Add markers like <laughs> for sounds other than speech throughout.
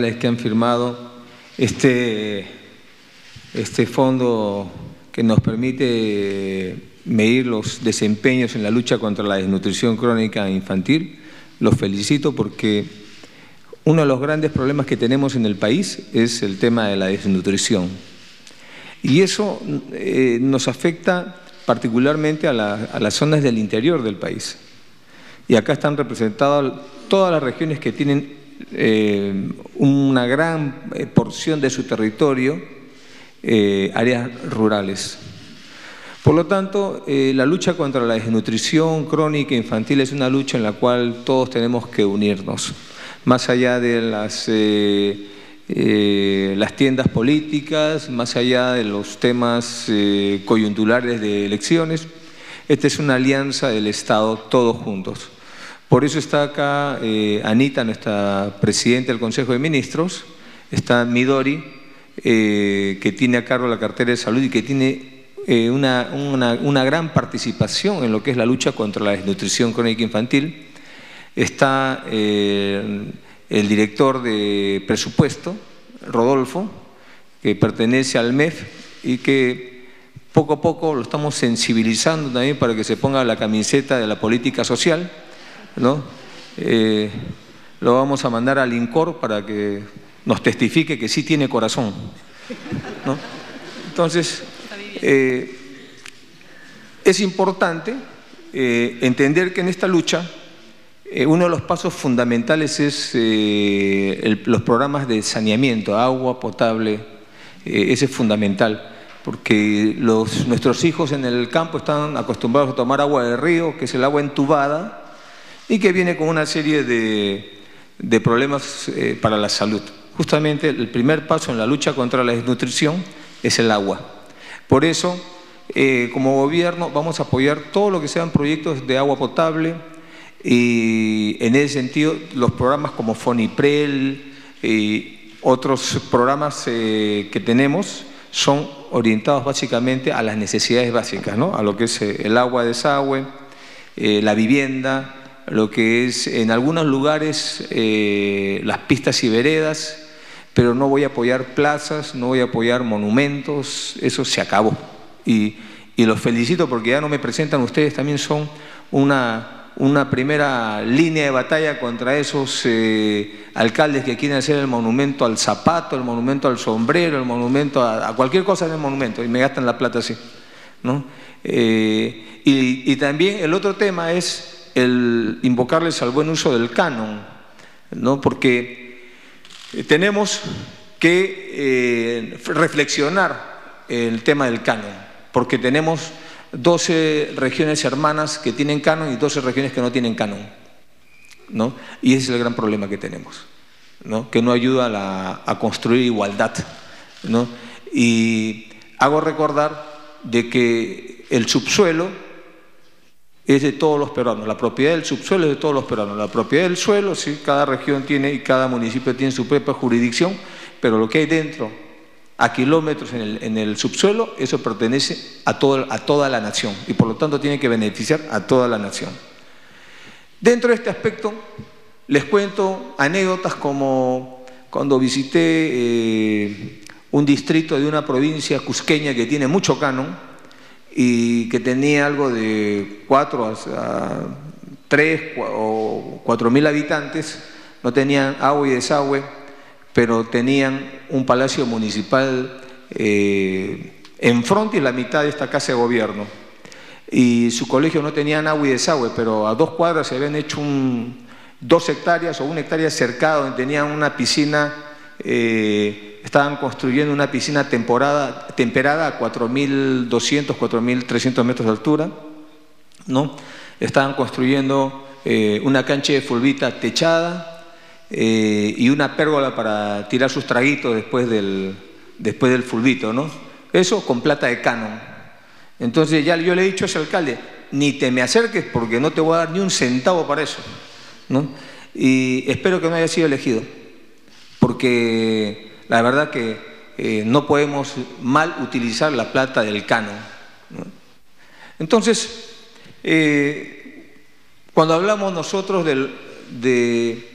que han firmado este, este fondo que nos permite medir los desempeños en la lucha contra la desnutrición crónica infantil. Los felicito porque uno de los grandes problemas que tenemos en el país es el tema de la desnutrición. Y eso eh, nos afecta particularmente a, las zonas del interior del país. Y acá están representadas todas las regiones que tienen eh, una gran eh, porción de su territorio, áreas rurales. Por lo tanto, la lucha contra la desnutrición crónica infantil es una lucha en la cual todos tenemos que unirnos, más allá de las eh, las tiendas políticas, más allá de los temas eh, coyunturales de elecciones. Esta es una alianza del Estado, todos juntos. Por eso está acá eh, Anita, nuestra presidenta del Consejo de Ministros, está Midori, que tiene a cargo la cartera de salud y que tiene una, una, gran participación en lo que es la lucha contra la desnutrición crónica infantil. Está el director de presupuesto, Rodolfo, que pertenece al MEF y que poco a poco lo estamos sensibilizando también para que se ponga la camiseta de la política social, ¿no? Eh, lo vamos a mandar al INCOR para que nos testifique que sí tiene corazón. ¿no? Entonces, eh, es importante eh, entender que en esta lucha uno de los pasos fundamentales es los programas de saneamiento, agua potable, ese es fundamental, porque nuestros hijos en el campo están acostumbrados a tomar agua de río, que es el agua entubada, y que viene con una serie de, de problemas para la salud. Justamente el primer paso en la lucha contra la desnutrición es el agua. Por eso, como gobierno, vamos a apoyar todo lo que sean proyectos de agua potable, y en ese sentido, los programas como Foniprel y otros programas eh, que tenemos son orientados básicamente a las necesidades básicas, ¿no? a lo que es eh, el agua, desagüe, eh, la vivienda, lo que es en algunos lugares las pistas y veredas, pero no voy a apoyar plazas, no voy a apoyar monumentos, eso se acabó. Y, y los felicito porque ya no me presentan ustedes, también son una una primera línea de batalla contra esos eh, alcaldes que quieren hacer el monumento al zapato, el monumento al sombrero, el monumento a, cualquier cosa en el monumento y me gastan la plata así. ¿no? Eh, y, también el otro tema es el invocarles al buen uso del canon, ¿no? porque tenemos que eh, reflexionar el tema del canon, porque tenemos 12 regiones hermanas que tienen canon y 12 regiones que no tienen canon. ¿no? Y ese es el gran problema que tenemos, ¿no? que no ayuda a, construir igualdad. ¿no? Y hago recordar de que el subsuelo es de todos los peruanos, la propiedad del subsuelo es de todos los peruanos, la propiedad del suelo, sí, cada región tiene y cada municipio tiene su propia jurisdicción, pero lo que hay dentro a kilómetros en el, subsuelo, eso pertenece a, a toda la nación y por lo tanto tiene que beneficiar a toda la nación. Dentro de este aspecto, les cuento anécdotas como cuando visité eh, un distrito de una provincia cusqueña que tiene mucho canon y que tenía algo de 4 a 3 o 4 mil habitantes, no tenían agua y desagüe, pero tenían un palacio municipal eh, en frente y la mitad de esta casa de gobierno. Y su colegio no tenía agua y desagüe, pero a dos cuadras se habían hecho dos hectáreas o una hectárea cercada donde tenían una piscina, eh, estaban construyendo una piscina temporada, temperada a 4.200, 4.300 metros de altura, ¿no? Estaban construyendo eh, una cancha de fulbita techada, eh, y una pérgola para tirar sus traguitos después del, después del fulbito, ¿no? Eso con plata de canon. Entonces ya yo le he dicho a ese alcalde, ni te me acerques porque no te voy a dar ni un centavo para eso, ¿no? Y espero que no haya sido elegido, porque la verdad que eh, no podemos mal utilizar la plata del canon. Entonces, eh, cuando hablamos nosotros de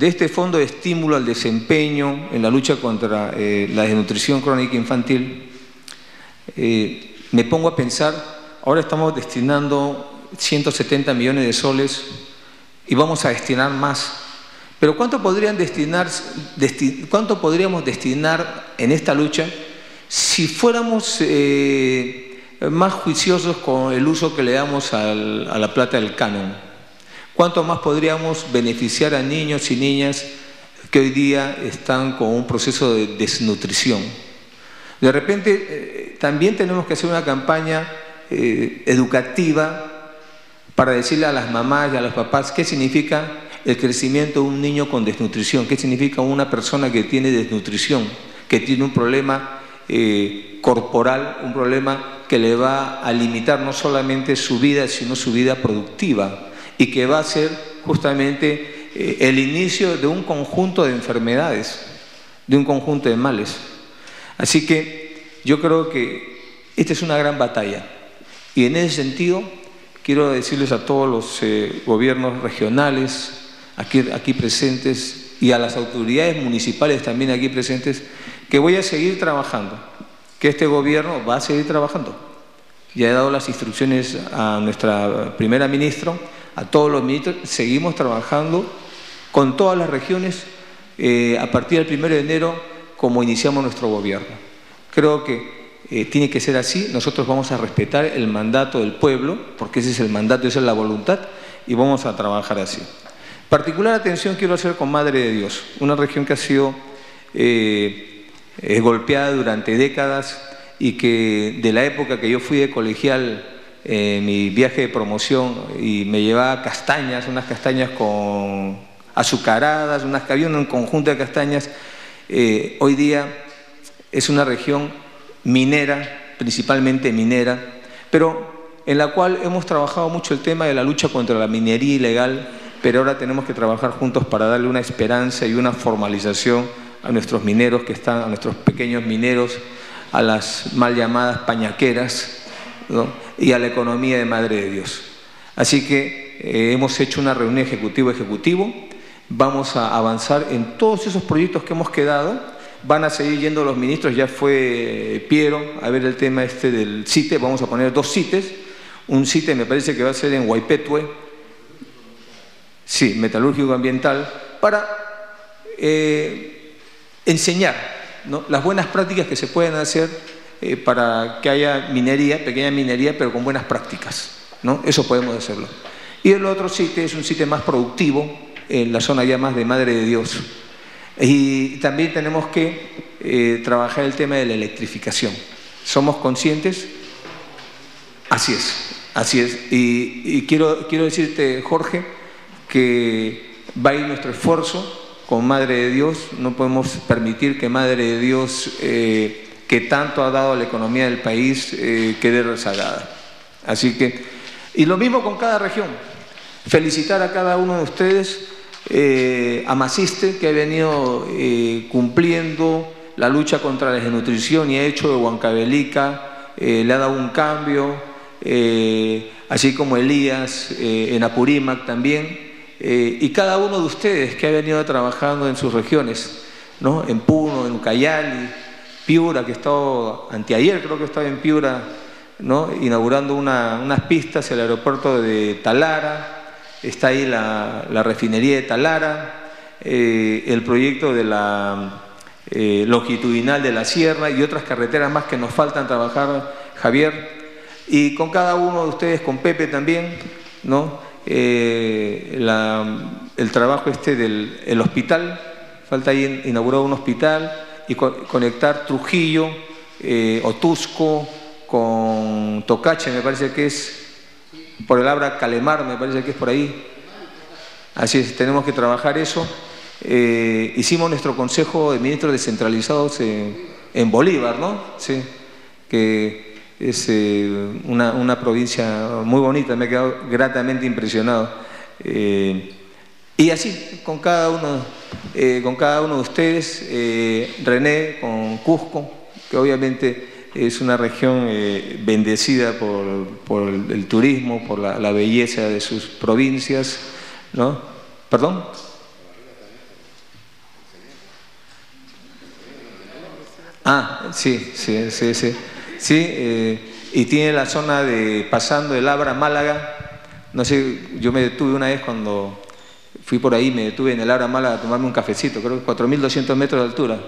este fondo de estímulo al desempeño en la lucha contra eh, la desnutrición crónica infantil, me pongo a pensar, ahora estamos destinando 170 millones de soles y vamos a destinar más. Pero ¿cuánto, podríamos destinar en esta lucha si fuéramos eh, más juiciosos con el uso que le damos a la plata del canon? ¿Cuánto más podríamos beneficiar a niños y niñas que hoy día están con un proceso de desnutrición? De repente, eh, también tenemos que hacer una campaña eh, educativa para decirle a las mamás y a los papás qué significa el crecimiento de un niño con desnutrición, qué significa una persona que tiene desnutrición, que tiene un problema eh, corporal, un problema que le va a limitar no solamente su vida, sino su vida productiva y que va a ser justamente eh, el inicio de un conjunto de enfermedades, de un conjunto de males. Así que yo creo que esta es una gran batalla. Y en ese sentido quiero decirles a todos los eh, gobiernos regionales, aquí, aquí presentes y a las autoridades municipales también aquí presentes, que voy a seguir trabajando, que este gobierno va a seguir trabajando. Ya he dado las instrucciones a nuestra primera ministra, a todos los ministros, seguimos trabajando con todas las regiones eh, a partir del 1 de enero como iniciamos nuestro gobierno. Creo que eh, tiene que ser así, nosotros vamos a respetar el mandato del pueblo, porque ese es el mandato, esa es la voluntad, y vamos a trabajar así. Particular atención quiero hacer con Madre de Dios, una región que ha sido eh, eh, golpeada durante décadas y que de la época que yo fui de colegial, eh, mi viaje de promoción, y me llevaba castañas, unas castañas azucaradas, unas, había un conjunto de castañas, hoy día es una región minera, principalmente minera, pero en la cual hemos trabajado mucho el tema de la lucha contra la minería ilegal pero ahora tenemos que trabajar juntos para darle una esperanza y una formalización a nuestros mineros que están, a nuestros pequeños mineros, a las mal llamadas pañaqueras y a la economía de Madre de Dios. Así que eh, hemos hecho una reunión ejecutivo-ejecutivo, vamos a avanzar en todos esos proyectos que hemos quedado, van a seguir yendo los ministros, ya fue Piero a ver el tema este del CITE, vamos a poner dos CITES, un CITE me parece que va a ser en Huaypetue, Sí, metalúrgico ambiental, para eh, enseñar las buenas prácticas que se pueden hacer eh, para que haya minería, pequeña minería, pero con buenas prácticas. ¿no? Eso podemos hacerlo. Y el otro sitio es un sitio más productivo, en la zona ya más de Madre de Dios. Y también tenemos que eh, trabajar el tema de la electrificación. ¿Somos conscientes? Así es, así es. Y, y quiero, quiero decirte, Jorge, que va a ir nuestro esfuerzo con Madre de Dios. No podemos permitir que Madre de Dios, eh, que tanto ha dado a la economía del país, eh, quede rezagada. Así que, y lo mismo con cada región. Felicitar a cada uno de ustedes, eh, a Maciste, que ha venido cumpliendo la lucha contra la desnutrición y ha hecho de Huancavelica, le ha dado un cambio, así como Elías en Apurímac también. Eh, y cada uno de ustedes que ha venido trabajando en sus regiones, ¿no? en Puno, en Ucayali, Piura, que he estado, anteayer creo que estaba en Piura, ¿no? inaugurando unas pistas, el aeropuerto de Talara, está ahí la, refinería de Talara, eh, el proyecto de la eh, longitudinal de la sierra y otras carreteras más que nos faltan trabajar, Javier, y con cada uno de ustedes, con Pepe también, ¿no? Eh, el trabajo este del hospital, falta ahí inaugurar un hospital y conectar Trujillo eh, o Tusco con Tocache, me parece que es, por el abra Calemar, me parece que es por ahí. Así es, tenemos que trabajar eso. Eh, hicimos nuestro Consejo de Ministros Descentralizados en, en Bolívar, ¿no? Sí, que es eh, una, una, provincia muy bonita, me he quedado gratamente impresionado. Eh, y así, con cada uno, eh, con cada uno de ustedes, René, con Cusco, que obviamente es una región bendecida por, por, el turismo, por la, la, belleza de sus provincias, ¿no? ¿Perdón? Ah, sí, sí, sí, sí. Sí, eh, y tiene la zona de pasando el Abra Málaga. No sé, yo me detuve una vez cuando fui por ahí, me detuve en el Abra Málaga a tomarme un cafecito, creo que 4.200 metros de altura.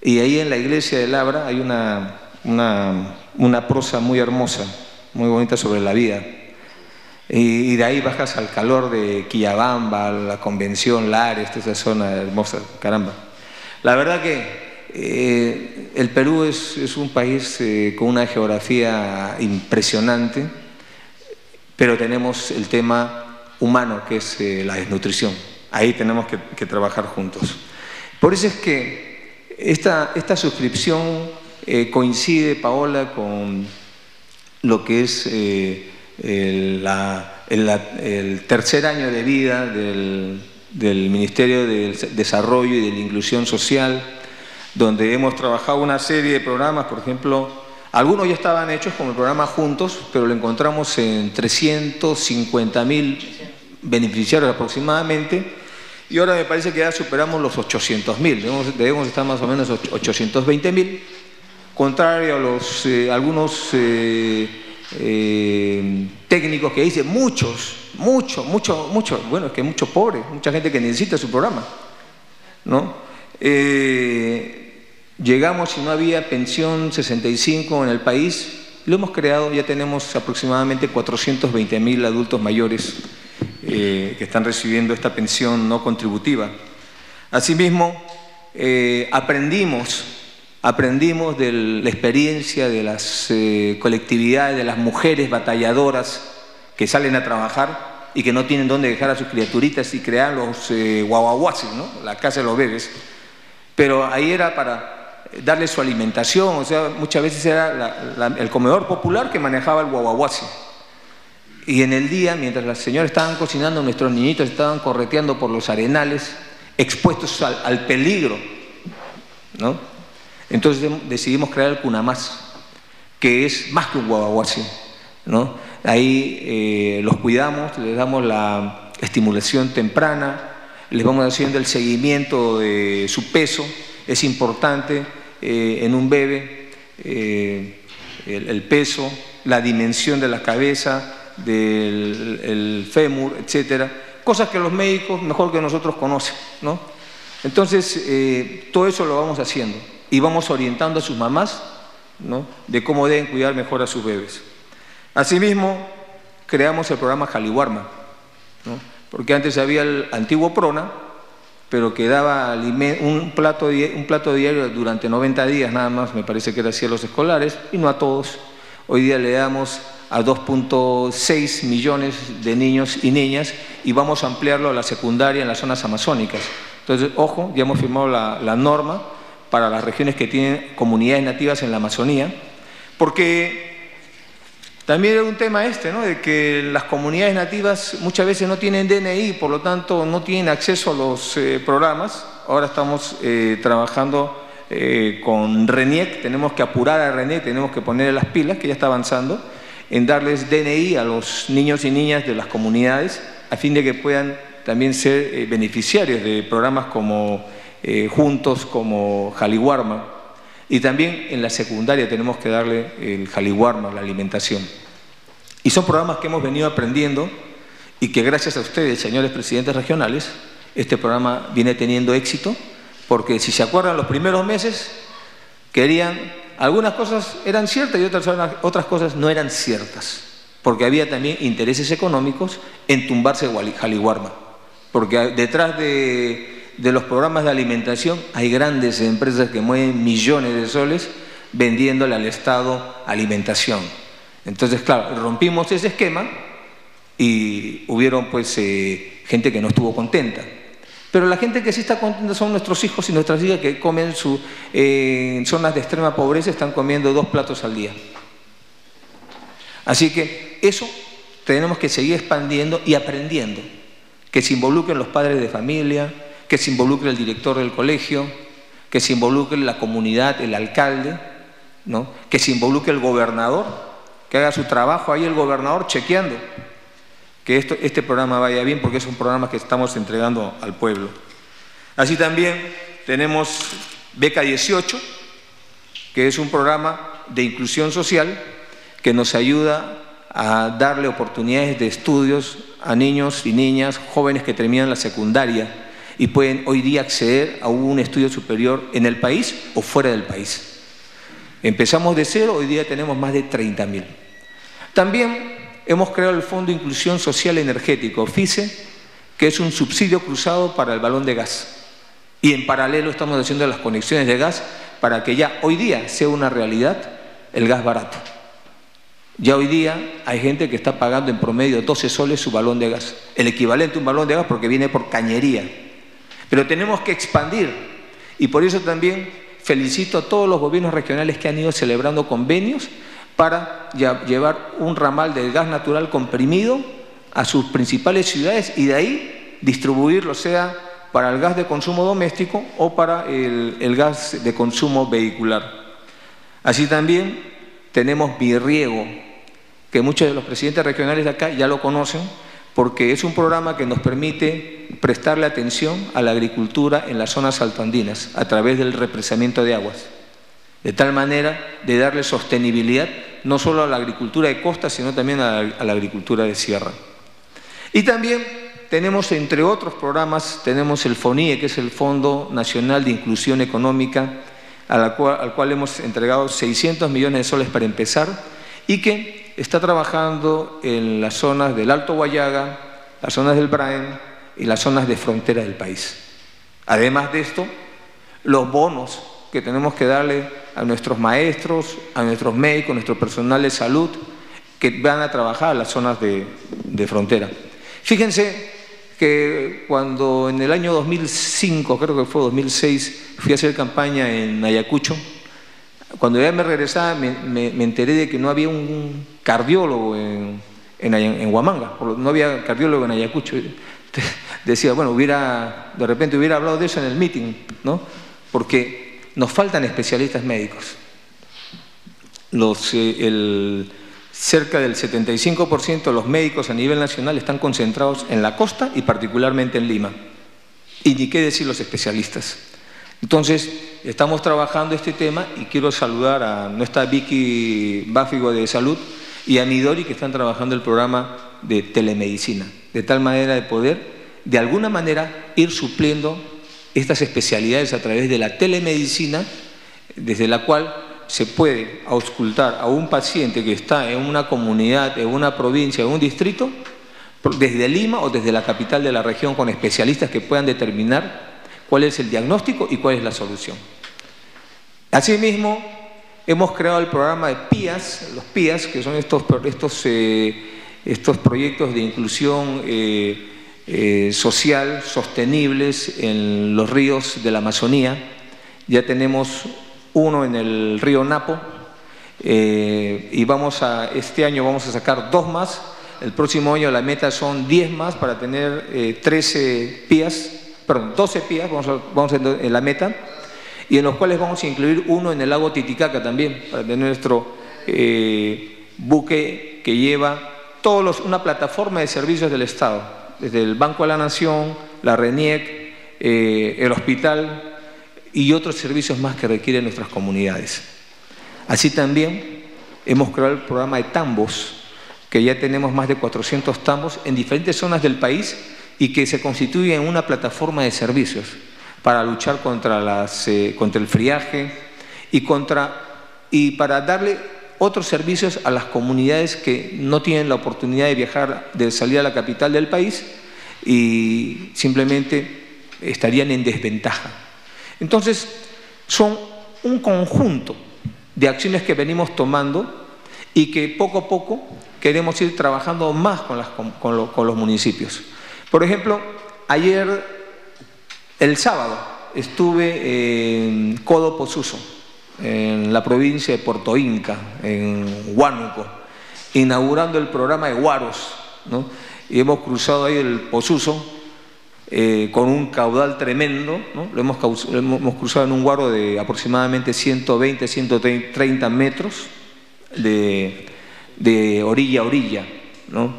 Y ahí en la iglesia del Abra hay una, una, una prosa muy hermosa, muy bonita sobre la vida. Y, de ahí bajas al calor de Quillabamba, la Convención, Lares, esa zona hermosa, caramba. La verdad que eh, el Perú es, un país eh, con una geografía impresionante, pero tenemos el tema humano, que es eh, la desnutrición. Ahí tenemos que, trabajar juntos. Por eso es que esta, suscripción coincide, Paola, con lo que es el, tercer año de vida del, del Ministerio del Desarrollo y de la Inclusión Social, donde hemos trabajado una serie de programas, por ejemplo, algunos ya estaban hechos como el programa Juntos, pero lo encontramos en 350 mil beneficiarios aproximadamente, y ahora me parece que ya superamos los 800 mil, debemos, estar más o menos 820 mil, contrario a los, eh, algunos eh, eh, técnicos que dicen muchos, muchos, muchos, muchos, bueno, es que muchos pobres, mucha gente que necesita su programa, ¿no? Llegamos y no había pensión 65 en el país, lo hemos creado, ya tenemos aproximadamente 420 mil adultos mayores eh, que están recibiendo esta pensión no contributiva. Asimismo, eh, aprendimos, aprendimos de la experiencia de las eh, colectividades, de las mujeres batalladoras que salen a trabajar y que no tienen dónde dejar a sus criaturitas y crear los guaguaguasis, ¿no? la casa de los bebés. Pero ahí era para darle su alimentación, o sea, muchas veces era el comedor popular que manejaba el guaguaguasi. Y en el día, mientras las señoras estaban cocinando, nuestros niñitos estaban correteando por los arenales, expuestos al, peligro. ¿no? Entonces decidimos crear el Cunamás, que es más que un guaguaguasi. ¿no? Ahí eh, los cuidamos, les damos la estimulación temprana, les vamos haciendo el seguimiento de su peso, es importante eh, en un bebé eh, el, peso, la dimensión de la cabeza, del fémur, etcétera, cosas que los médicos mejor que nosotros conocen, ¿no? Entonces, eh, todo eso lo vamos haciendo y vamos orientando a sus mamás ¿no? de cómo deben cuidar mejor a sus bebés. Asimismo, creamos el programa Jaliwarma, ¿no? porque antes había el antiguo PRONA, pero que daba un plato, un plato diario durante 90 días nada más, me parece que era así a los escolares, y no a todos. Hoy día le damos a 2.6 millones de niños y niñas y vamos a ampliarlo a la secundaria en las zonas amazónicas. Entonces, ojo, ya hemos firmado la, la norma para las regiones que tienen comunidades nativas en la Amazonía, porque también era un tema este, ¿no? de que las comunidades nativas muchas veces no tienen DNI, por lo tanto no tienen acceso a los eh, programas. Ahora estamos eh, trabajando eh, con RENIEC, tenemos que apurar a RENIEC, tenemos que ponerle las pilas, que ya está avanzando, en darles DNI a los niños y niñas de las comunidades, a fin de que puedan también ser beneficiarios de programas como Juntos, como Jaliwarma, y también en la secundaria tenemos que darle el jaliwarma, la alimentación. Y son programas que hemos venido aprendiendo y que gracias a ustedes, señores presidentes regionales, este programa viene teniendo éxito, porque si se acuerdan, los primeros meses querían, algunas cosas eran ciertas y otras, otras cosas no eran ciertas, porque había también intereses económicos en tumbarse Jaliwarma, porque detrás de de los programas de alimentación hay grandes empresas que mueven millones de soles vendiéndole al Estado alimentación. Entonces, claro, rompimos ese esquema y hubieron pues eh, gente que no estuvo contenta. Pero la gente que sí está contenta son nuestros hijos y nuestras hijas que comen su, eh, en zonas de extrema pobreza, están comiendo dos platos al día. Así que eso tenemos que seguir expandiendo y aprendiendo, que se involucren los padres de familia, que se involucre el director del colegio, que se involucre la comunidad, el alcalde, ¿no? que se involucre el gobernador, que haga su trabajo ahí el gobernador chequeando que esto, este programa vaya bien porque es un programa que estamos entregando al pueblo. Así también tenemos Beca 18, que es un programa de inclusión social que nos ayuda a darle oportunidades de estudios a niños y niñas, jóvenes que terminan la secundaria y pueden hoy día acceder a un estudio superior en el país o fuera del país. Empezamos de cero, hoy día tenemos más de 30.000. También hemos creado el Fondo de Inclusión Social Energético, FICE, que es un subsidio cruzado para el balón de gas. Y en paralelo estamos haciendo las conexiones de gas para que ya hoy día sea una realidad el gas barato. Ya hoy día hay gente que está pagando en promedio 12 soles su balón de gas, el equivalente a un balón de gas porque viene por cañería. Pero tenemos que expandir y por eso también felicito a todos los gobiernos regionales que han ido celebrando convenios para llevar un ramal del gas natural comprimido a sus principales ciudades y de ahí distribuirlo, sea para el gas de consumo doméstico o para el, gas de consumo vehicular. Así también tenemos Birriego, que muchos de los presidentes regionales de acá ya lo conocen, porque es un programa que nos permite prestarle atención a la agricultura en las zonas altoandinas a través del represamiento de aguas, de tal manera de darle sostenibilidad no solo a la agricultura de costa, sino también a la, agricultura de sierra. Y también tenemos, entre otros programas, tenemos el FONIE, que es el Fondo Nacional de Inclusión Económica, al cual hemos entregado 600 millones de soles para empezar, y que está trabajando en las zonas del Alto Guayaga, las zonas del Braen y las zonas de frontera del país. Además de esto, los bonos que tenemos que darle a nuestros maestros, a nuestros médicos, a nuestro personal de salud que van a trabajar en las zonas de, de frontera. Fíjense que cuando en el año 2005, creo que fue 2006, fui a hacer campaña en Ayacucho, cuando ya me regresaba me, enteré de que no había un cardiólogo en, en, Huamanga, no había cardiólogo en Ayacucho. <laughs> Decía, bueno, hubiera, de repente hubiera hablado de eso en el meeting, ¿no? Porque nos faltan especialistas médicos. Los, eh, el, cerca del 75% de los médicos a nivel nacional están concentrados en la costa y particularmente en Lima. Y ni qué decir los especialistas. Entonces, estamos trabajando este tema y quiero saludar a nuestra Vicky Báfigo de Salud y a Midori que están trabajando el programa de telemedicina, de tal manera de poder, de alguna manera, ir supliendo estas especialidades a través de la telemedicina, desde la cual se puede auscultar a un paciente que está en una comunidad, en una provincia, en un distrito, desde Lima o desde la capital de la región con especialistas que puedan determinar cuál es el diagnóstico y cuál es la solución. Asimismo, hemos creado el programa de PIAS, los PIAS, que son eh, estos proyectos de inclusión eh, eh, social sostenibles en los ríos de la Amazonía. Ya tenemos uno en el río Napo y vamos a, este año vamos a sacar dos más. El próximo año la meta son 10 más para tener 13 PIAS perdón, 12 pías, vamos a, vamos en la meta, y en los cuales vamos a incluir uno en el lago Titicaca también, tener nuestro eh, buque que lleva todos los, una plataforma de servicios del Estado, desde el Banco de la Nación, la RENIEC, eh, el hospital y otros servicios más que requieren nuestras comunidades. Así también hemos creado el programa de tambos, que ya tenemos más de 400 tambos en diferentes zonas del país y que se constituye en una plataforma de servicios para luchar contra, las, eh, contra el friaje y, contra, y para darle otros servicios a las comunidades que no tienen la oportunidad de viajar, de salir a la capital del país y simplemente estarían en desventaja. Entonces, son un conjunto de acciones que venimos tomando y que poco a poco queremos ir trabajando más con, las, con los municipios. Por ejemplo, ayer, el sábado, estuve en Codo Pozuzo, en la provincia de Puerto Inca, en Huánuco, inaugurando el programa de Guaros. Y hemos cruzado ahí el Pozuzo eh, con un caudal tremendo. Lo, hemos, cruzado en un guaro de aproximadamente 120, 130 metros de, de orilla a orilla. ¿no?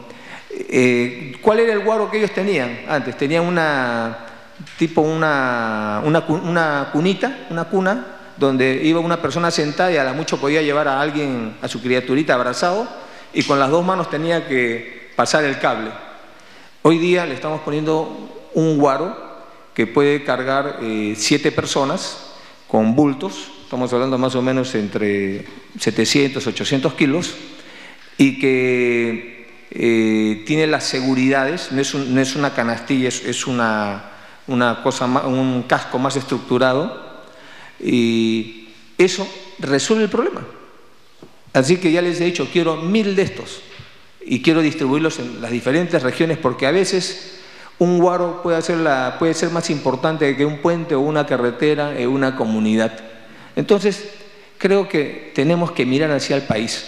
Eh, ¿Cuál era el guaro que ellos tenían antes? Tenían una tipo una, una, cunita, una cuna donde iba una persona sentada y a la mucho podía llevar a alguien, a su criaturita abrazado, y con las dos manos tenía que pasar el cable. Hoy día le estamos poniendo un guaro que puede cargar eh, siete personas con bultos, estamos hablando más o menos entre 700, 800 kilos, y que eh, tiene las seguridades, no es, una canastilla, es, una, una cosa, un casco más estructurado, y eso resuelve el problema. Así que ya les he dicho, quiero mil de estos y quiero distribuirlos en las diferentes regiones porque a veces un guaro puede, puede ser más importante que un puente o una carretera en una comunidad. Entonces, creo que tenemos que mirar hacia el país.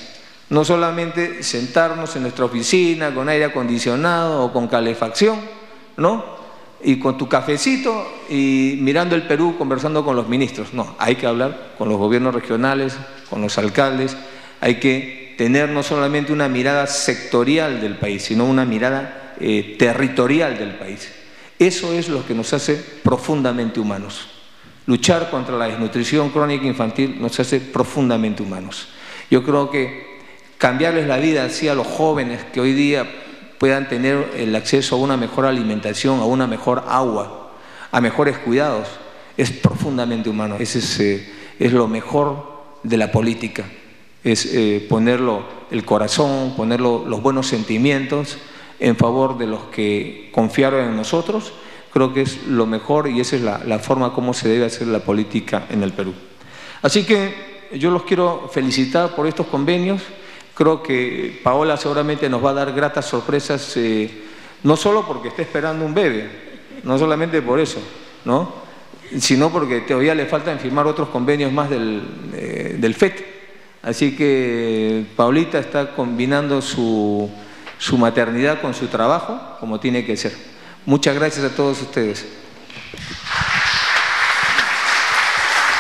No solamente sentarnos en nuestra oficina con aire acondicionado o con calefacción, ¿no? Y con tu cafecito y mirando el Perú conversando con los ministros. No, hay que hablar con los gobiernos regionales, con los alcaldes, hay que tener no solamente una mirada sectorial del país, sino una mirada eh, territorial del país. Eso es lo que nos hace profundamente humanos. Luchar contra la desnutrición crónica infantil nos hace profundamente humanos. Yo creo que cambiarles la vida así a los jóvenes que hoy día puedan tener el acceso a una mejor alimentación, a una mejor agua, a mejores cuidados, es profundamente humano. Ese es, eh, es lo mejor de la política, es eh, ponerlo el corazón, ponerlo los buenos sentimientos en favor de los que confiaron en nosotros. Creo que es lo mejor y esa es la, la forma como se debe hacer la política en el Perú. Así que yo los quiero felicitar por estos convenios. Creo que Paola seguramente nos va a dar gratas sorpresas, eh, no solo porque está esperando un bebé, no solamente por eso, ¿no? sino porque todavía le faltan firmar otros convenios más del, eh, del FET. Así que Paulita está combinando su, su maternidad con su trabajo, como tiene que ser. Muchas gracias a todos ustedes.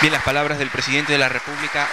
Bien, las palabras del presidente de la República,